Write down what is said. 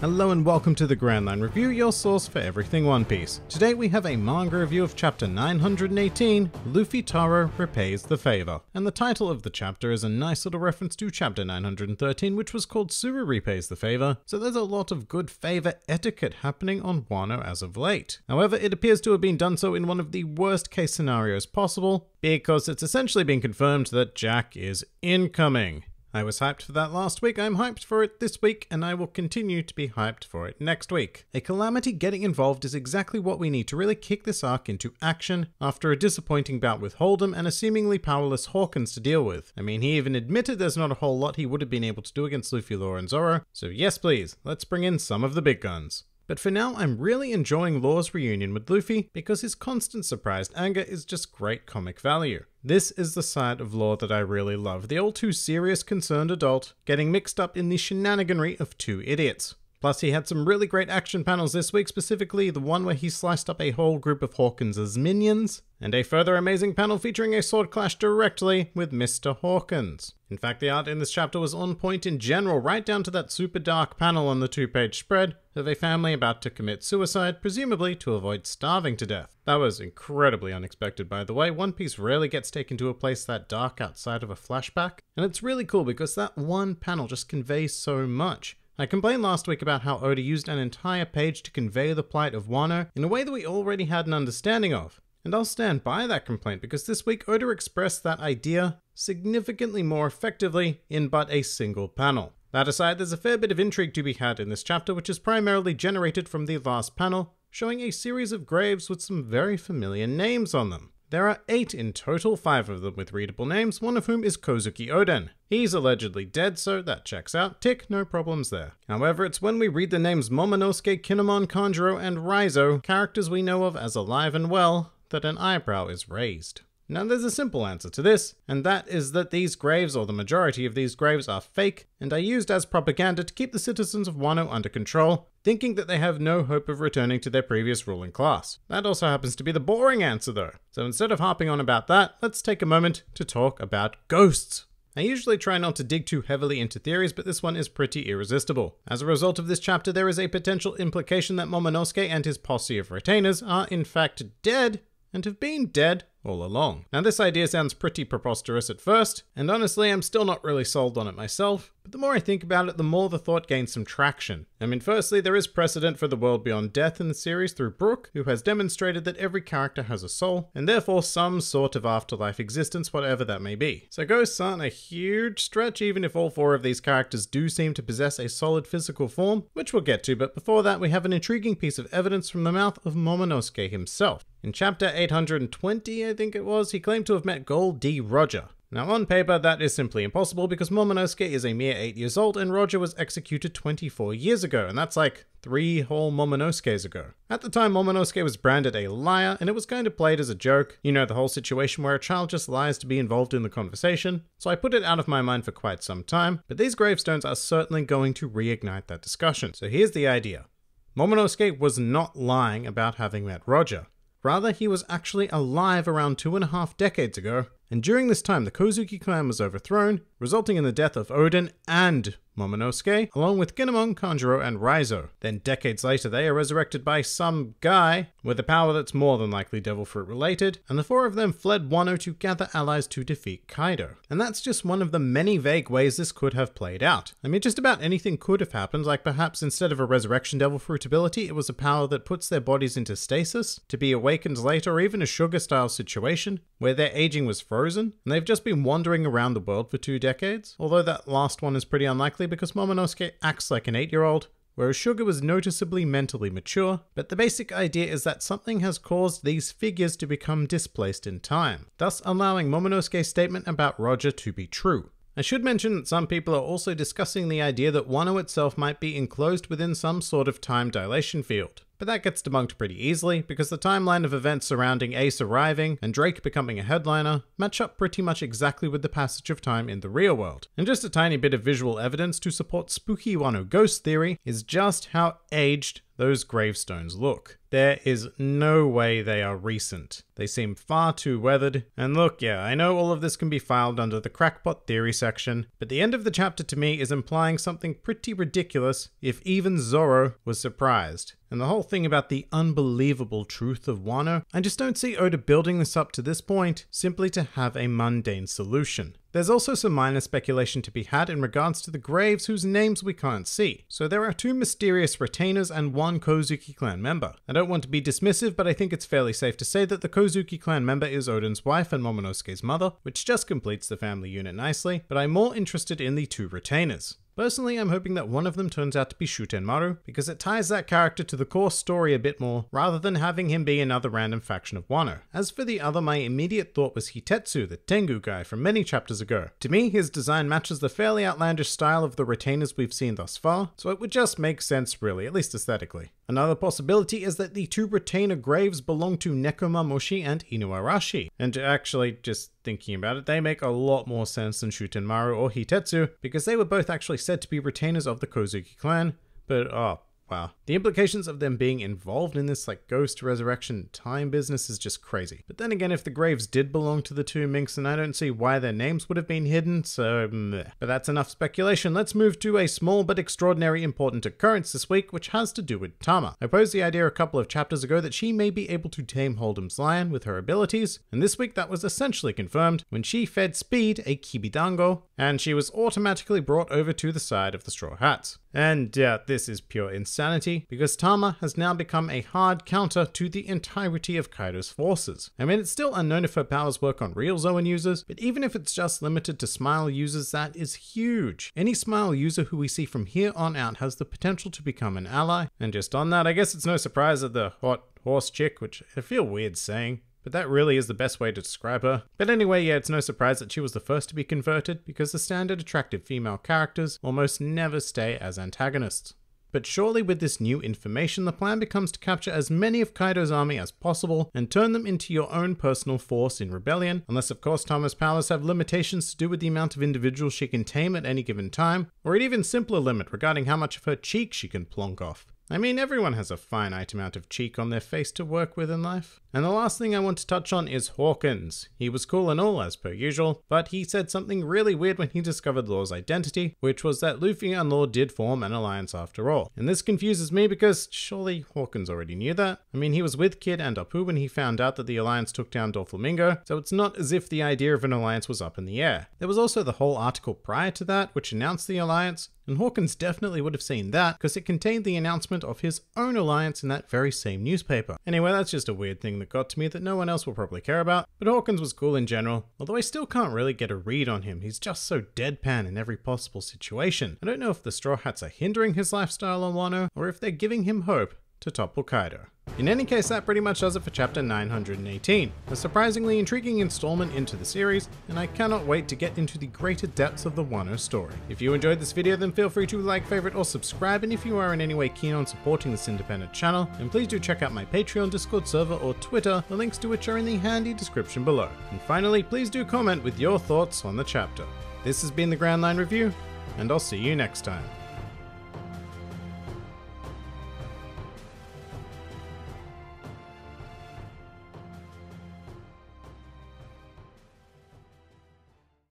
Hello and welcome to the Grand Line Review, your source for everything One Piece. Today we have a manga review of chapter 918, Luffytaro Repays the Favor. And the title of the chapter is a nice little reference to chapter 913, which was called Tsuru Repays the Favor, so there's a lot of good favor etiquette happening on Wano as of late. However, it appears to have been done so in one of the worst case scenarios possible, because it's essentially been confirmed that Jack is incoming. I was hyped for that last week, I'm hyped for it this week, and I will continue to be hyped for it next week. A calamity getting involved is exactly what we need to really kick this arc into action after a disappointing bout with Hold'em and a seemingly powerless Hawkins to deal with. I mean, he even admitted there's not a whole lot he would have been able to do against Luffy, Law, and Zoro, so yes please, let's bring in some of the big guns. But for now, I'm really enjoying Law's reunion with Luffy because his constant surprised anger is just great comic value. This is the side of Law that I really love, the all too serious concerned adult getting mixed up in the shenaniganry of two idiots. Plus, he had some really great action panels this week, specifically the one where he sliced up a whole group of Hawkins' minions, and a further amazing panel featuring a sword clash directly with Mr. Hawkins. In fact, the art in this chapter was on point in general, right down to that super dark panel on the two page spread of a family about to commit suicide, presumably to avoid starving to death. That was incredibly unexpected, by the way. One Piece rarely gets taken to a place that dark outside of a flashback, and it's really cool because that one panel just conveys so much. I complained last week about how Oda used an entire page to convey the plight of Wano in a way that we already had an understanding of. And I'll stand by that complaint because this week Oda expressed that idea significantly more effectively in but a single panel. That aside, there's a fair bit of intrigue to be had in this chapter, which is primarily generated from the last panel, showing a series of graves with some very familiar names on them. There are eight in total, five of them with readable names, one of whom is Kozuki Oden. He's allegedly dead, so that checks out. Tick, no problems there. However, it's when we read the names Momonosuke, Kinemon, Kanjuro, and Raizo, characters we know of as alive and well, that an eyebrow is raised. Now there's a simple answer to this, and that is that these graves, or the majority of these graves, are fake and are used as propaganda to keep the citizens of Wano under control, thinking that they have no hope of returning to their previous ruling class. That also happens to be the boring answer though. So instead of harping on about that, let's take a moment to talk about ghosts. I usually try not to dig too heavily into theories, but this one is pretty irresistible. As a result of this chapter, there is a potential implication that Momonosuke and his posse of retainers are in fact dead and have been dead all along. Now this idea sounds pretty preposterous at first, and honestly I'm still not really sold on it myself, but the more I think about it, the more the thought gains some traction. I mean, firstly, there is precedent for the world beyond death in the series through Brook, who has demonstrated that every character has a soul, and therefore some sort of afterlife existence, whatever that may be. So ghosts aren't a huge stretch, even if all four of these characters do seem to possess a solid physical form, which we'll get to, but before that we have an intriguing piece of evidence from the mouth of Momonosuke himself. In chapter 820, I think it was, he claimed to have met Gol D. Roger, now on paper that is simply impossible because Momonosuke is a mere 8 years old and Roger was executed 24 years ago and that's like 3 whole Momonosuke's ago. At the time Momonosuke was branded a liar and it was kind of played as a joke, you know the whole situation where a child just lies to be involved in the conversation, so I put it out of my mind for quite some time, but these gravestones are certainly going to reignite that discussion. So here's the idea. Momonosuke was not lying about having met Roger. Rather, he was actually alive around two and a half decades ago, and during this time the Kozuki clan was overthrown, resulting in the death of Oden and Momonosuke, along with Kinemon, Kanjuro, and Raizo. Then decades later they are resurrected by some guy with a power that's more than likely Devil Fruit related, and the four of them fled Wano to gather allies to defeat Kaido. And that's just one of the many vague ways this could have played out. I mean just about anything could have happened, like perhaps instead of a resurrection Devil Fruit ability, it was a power that puts their bodies into stasis, to be awakened later, or even a sugar style situation, where their aging was frozen, and they've just been wandering around the world for two decades, although that last one is pretty unlikely because Momonosuke acts like an 8-year-old, whereas Sugar was noticeably mentally mature, but the basic idea is that something has caused these figures to become displaced in time, thus allowing Momonosuke's statement about Roger to be true. I should mention that some people are also discussing the idea that Wano itself might be enclosed within some sort of time dilation field. But that gets debunked pretty easily because the timeline of events surrounding Ace arriving and Drake becoming a headliner match up pretty much exactly with the passage of time in the real world. And just a tiny bit of visual evidence to support spooky Wano oh ghost theory is just how aged those gravestones look. There is no way they are recent. They seem far too weathered. And look, yeah, I know all of this can be filed under the crackpot theory section, but the end of the chapter to me is implying something pretty ridiculous if even Zoro was surprised. And the whole thing about the unbelievable truth of Wano, I just don't see Oda building this up to this point simply to have a mundane solution. There's also some minor speculation to be had in regards to the graves whose names we can't see. So there are two mysterious retainers and one Kozuki clan member. I don't want to be dismissive, but I think it's fairly safe to say that the Kozuki clan member is Oden's wife and Momonosuke's mother, which just completes the family unit nicely, but I'm more interested in the two retainers. Personally, I'm hoping that one of them turns out to be Shutenmaru, because it ties that character to the core story a bit more, rather than having him be another random faction of Wano. As for the other, my immediate thought was Hitetsu, the Tengu guy from many chapters ago. To me, his design matches the fairly outlandish style of the retainers we've seen thus far, so it would just make sense really, at least aesthetically. Another possibility is that the two retainer graves belong to Nekomamushi and Inuarashi. And actually, just thinking about it, they make a lot more sense than Shutenmaru or Hitetsu, because they were both actually said to be retainers of the Kozuki clan. But oh, Wow. The implications of them being involved in this like ghost resurrection time business is just crazy. But then again, if the graves did belong to the two minks, then I don't see why their names would have been hidden, so meh. But that's enough speculation. Let's move to a small but extraordinary important occurrence this week, which has to do with Tama. I posed the idea a couple of chapters ago that she may be able to tame Hold'em's lion with her abilities, and this week that was essentially confirmed when she fed Speed a Kibidango, and she was automatically brought over to the side of the Straw Hats. And yeah, this is pure insanity, because Tama has now become a hard counter to the entirety of Kaido's forces. I mean, it's still unknown if her powers work on real Zoan users, but even if it's just limited to Smile users, that is huge. Any Smile user who we see from here on out has the potential to become an ally, and just on that, I guess it's no surprise that the hot horse chick, which I feel weird saying, but that really is the best way to describe her. But anyway, yeah, it's no surprise that she was the first to be converted, because the standard attractive female characters almost never stay as antagonists. But surely with this new information, the plan becomes to capture as many of Kaido's army as possible and turn them into your own personal force in rebellion, unless of course Tama's powers have limitations to do with the amount of individuals she can tame at any given time, or an even simpler limit regarding how much of her cheek she can plonk off. I mean, everyone has a finite amount of cheek on their face to work with in life. And the last thing I want to touch on is Hawkins. He was cool and all as per usual, but he said something really weird when he discovered Law's identity, which was that Luffy and Law did form an alliance after all. And this confuses me because surely Hawkins already knew that. I mean, he was with Kid and Apu when he found out that the alliance took down Doflamingo, so it's not as if the idea of an alliance was up in the air. There was also the whole article prior to that, which announced the alliance, and Hawkins definitely would have seen that because it contained the announcement of his own alliance in that very same newspaper. Anyway, that's just a weird thing that got to me that no one else will probably care about, but Hawkins was cool in general, although I still can't really get a read on him, he's just so deadpan in every possible situation. I don't know if the Straw Hats are hindering his lifestyle on Wano, or if they're giving him hope to topple Kaido. In any case, that pretty much does it for chapter 918, a surprisingly intriguing installment into the series, and I cannot wait to get into the greater depths of the Wano story. If you enjoyed this video, then feel free to like, favorite, or subscribe, and if you are in any way keen on supporting this independent channel, then please do check out my Patreon, Discord server, or Twitter, the links to which are in the handy description below. And finally, please do comment with your thoughts on the chapter. This has been the Grand Line Review, and I'll see you next time.